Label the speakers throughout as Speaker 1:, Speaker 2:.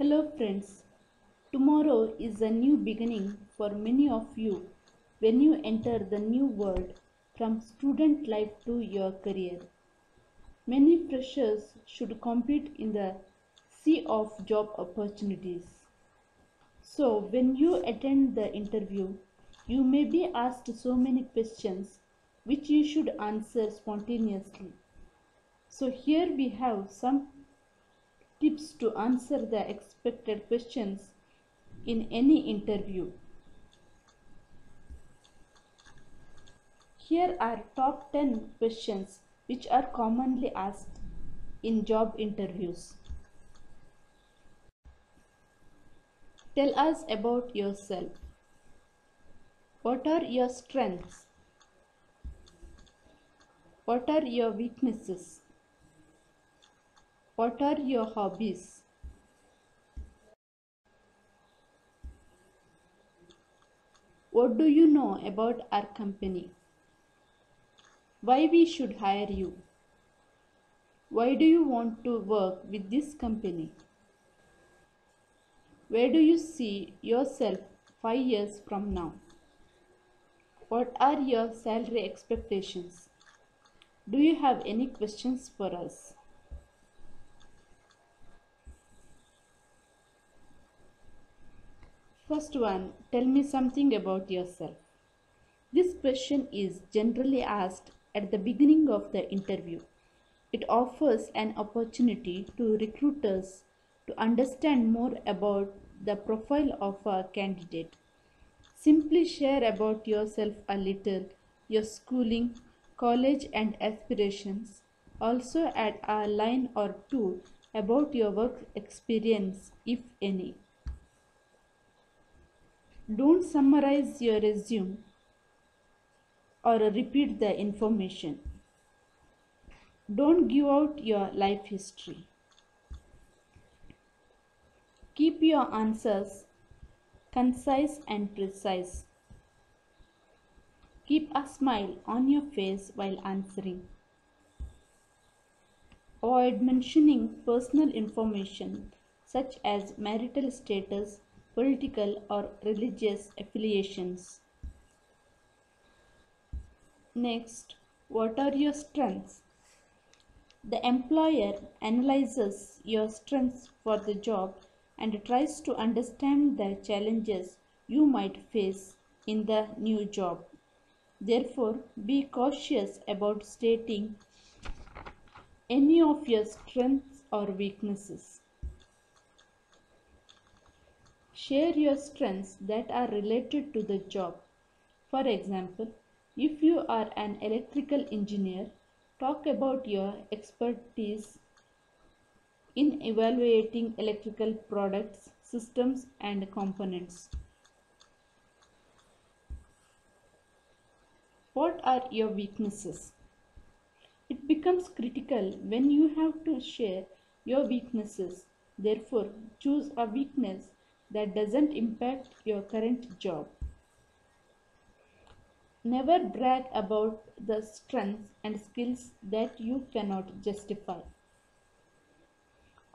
Speaker 1: Hello, friends. Tomorrow is a new beginning for many of you when you enter the new world from student life to your career. Many freshers should compete in the sea of job opportunities. So, when you attend the interview, you may be asked so many questions which you should answer spontaneously. So, here we have some tips to answer the expected questions in any interview. Here are top 10 questions which are commonly asked in job interviews. Tell us about yourself. What are your strengths? What are your weaknesses? What are your hobbies? What do you know about our company? Why we should hire you? Why do you want to work with this company? Where do you see yourself 5 years from now? What are your salary expectations? Do you have any questions for us? First one, tell me something about yourself. This question is generally asked at the beginning of the interview. It offers an opportunity to recruiters to understand more about the profile of a candidate. Simply share about yourself a little, your schooling, college, and aspirations. Also, add a line or two about your work experience, if any. Don't summarize your resume or repeat the information. Don't give out your life history. Keep your answers concise and precise. Keep a smile on your face while answering. Avoid mentioning personal information such as marital status, political or religious affiliations. Next, what are your strengths? The employer analyzes your strengths for the job and tries to understand the challenges you might face in the new job. Therefore, be cautious about stating any of your strengths or weaknesses. Share your strengths that are related to the job. For example, if you are an electrical engineer, talk about your expertise in evaluating electrical products, systems, and components. What are your weaknesses? It becomes critical when you have to share your weaknesses. Therefore, choose a weakness that doesn't impact your current job. Never brag about the strengths and skills that you cannot justify.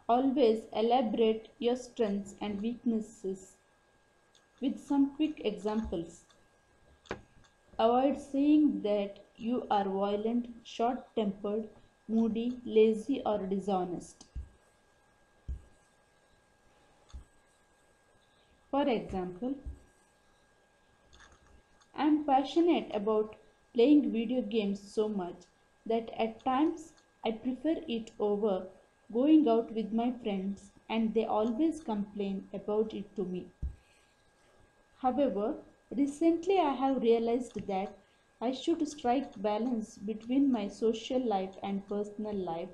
Speaker 1: Always elaborate your strengths and weaknesses with some quick examples. Avoid saying that you are violent, short tempered, moody, lazy, or dishonest. For example, I am passionate about playing video games so much that at times I prefer it over going out with my friends and they always complain about it to me. However, recently I have realized that I should strike balance between my social life and personal life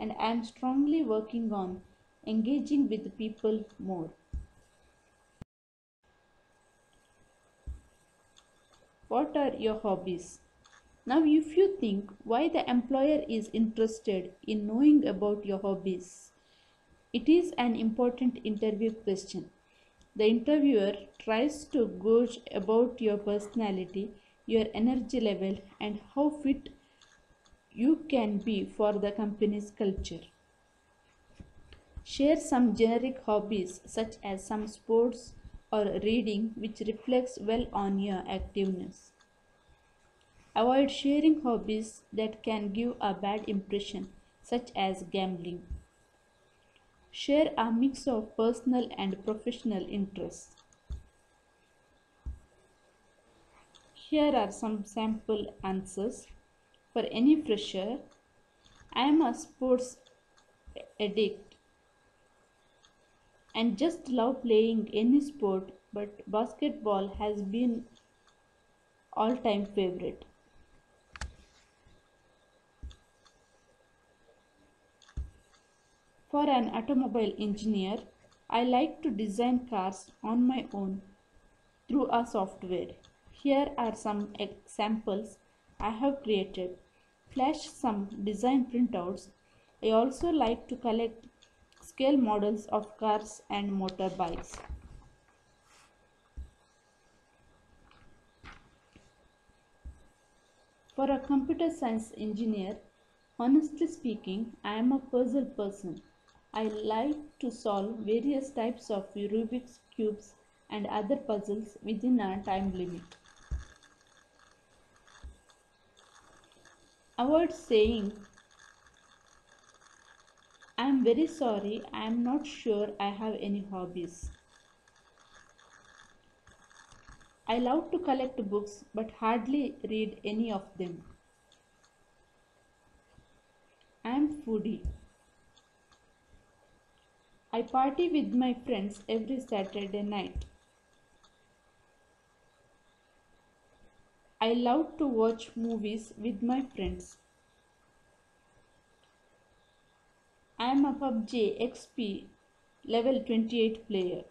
Speaker 1: and I am strongly working on engaging with people more. What are your hobbies? Now, if you think why the employer is interested in knowing about your hobbies, it is an important interview question. The interviewer tries to gauge about your personality, your energy level, and how fit you can be for the company's culture. Share some generic hobbies such as some sports or reading which reflects well on your activeness. Avoid sharing hobbies that can give a bad impression such as gambling. Share a mix of personal and professional interests. Here are some sample answers. For any fresher, I am a sports addict and just love playing any sport, but basketball has been all time favorite. For an automobile engineer, I like to design cars on my own through a software. Here are some examples I have created. Flash some design printouts. I also like to collect scale models of cars and motorbikes. For a computer science engineer, honestly speaking, I am a puzzle person. I like to solve various types of Rubik's cubes and other puzzles within a time limit. Avoid saying, I am very sorry, I am not sure I have any hobbies. I love to collect books but hardly read any of them. I am foodie. I party with my friends every Saturday night. I love to watch movies with my friends. I am a PUBG XP level 28 player.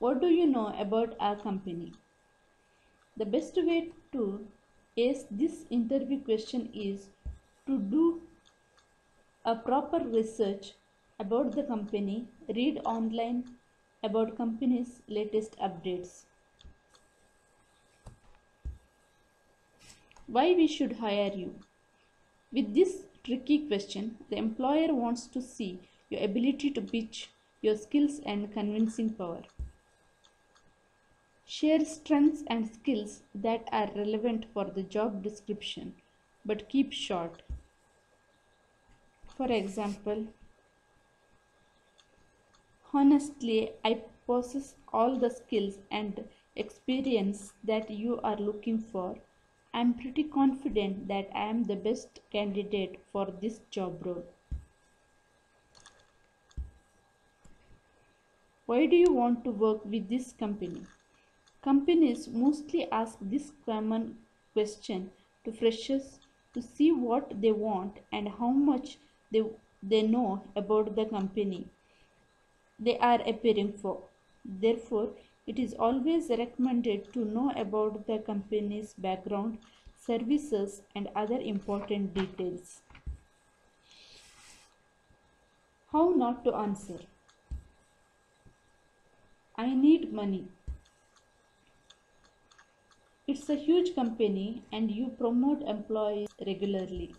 Speaker 1: What do you know about our company? The best way to ace this interview question is to do a proper research about the company, read online about company's latest updates. Why we should hire you? With this tricky question, the employer wants to see your ability to pitch, your skills and convincing power. Share strengths and skills that are relevant for the job description, but keep short. For example, honestly, I possess all the skills and experience that you are looking for. I am pretty confident that I am the best candidate for this job role. Why do you want to work with this company? Companies mostly ask this common question to freshers to see what they want and how much they, they know about the company they are appearing for. Therefore, it is always recommended to know about the company's background, services, and other important details. How not to answer? I need money. It's a huge company and you promote employees regularly.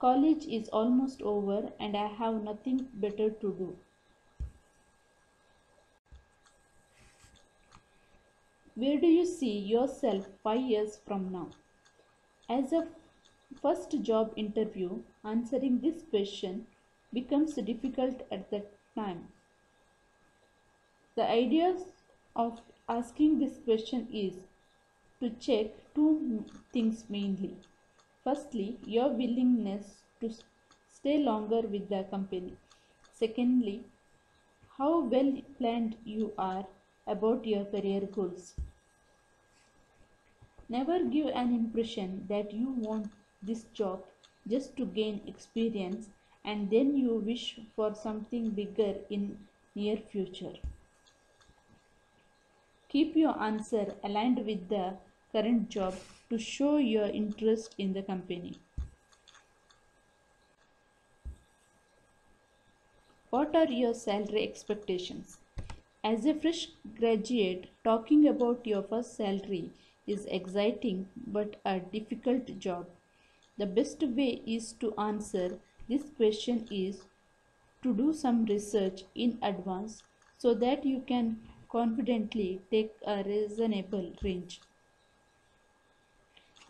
Speaker 1: College is almost over and I have nothing better to do. Where do you see yourself five years from now? As a first job interview, answering this question becomes difficult at that time. The idea of asking this question is to check two things mainly. Firstly, your willingness to stay longer with the company. Secondly, how well planned you are about your career goals. Never give an impression that you want this job just to gain experience and then you wish for something bigger in near future. Keep your answer aligned with the current job to show your interest in the company. What are your salary expectations? As a fresh graduate, talking about your first salary is exciting but a difficult job. The best way is to answer this question is to do some research in advance so that you can confidently take a reasonable range.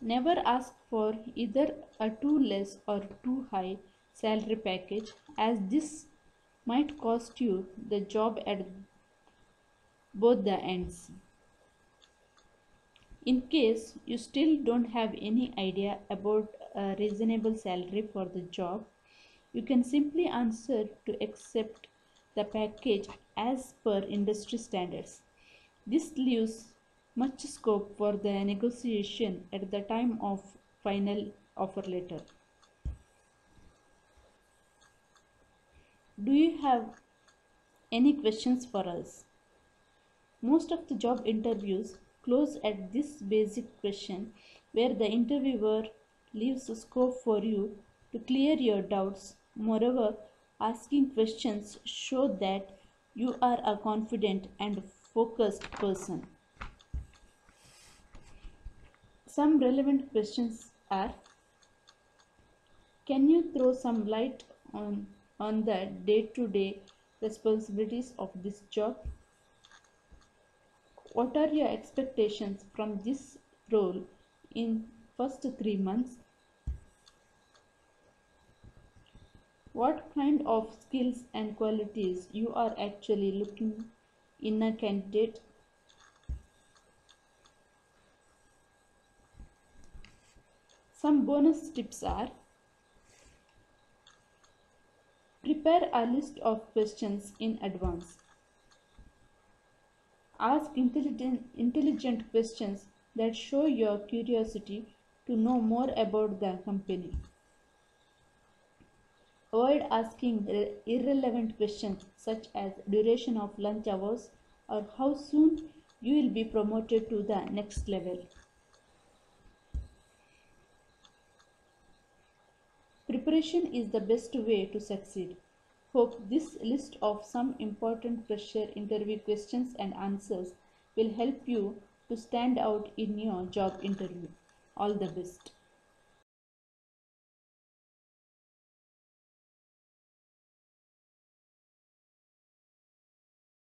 Speaker 1: Never ask for either a too less or too high salary package as this might cost you the job at both the ends. In case you still don't have any idea about a reasonable salary for the job, you can simply answer to accept the package as per industry standards. This leaves much scope for the negotiation at the time of final offer letter. Do you have any questions for us? Most of the job interviews close at this basic question where the interviewer leaves scope for you to clear your doubts. Moreover, asking questions show that you are a confident and focused person. Some relevant questions are Can you throw some light on, on the day to day responsibilities of this job? What are your expectations from this role in first 3 months? What kind of skills and qualities you are actually looking in a candidate? Some bonus tips are Prepare a list of questions in advance. Ask intelligent, intelligent questions that show your curiosity to know more about the company. Avoid asking irrelevant questions such as duration of lunch hours or how soon you will be promoted to the next level. Preparation is the best way to succeed. Hope this list of some important fresher interview questions and answers will help you to stand out in your job interview. All the best.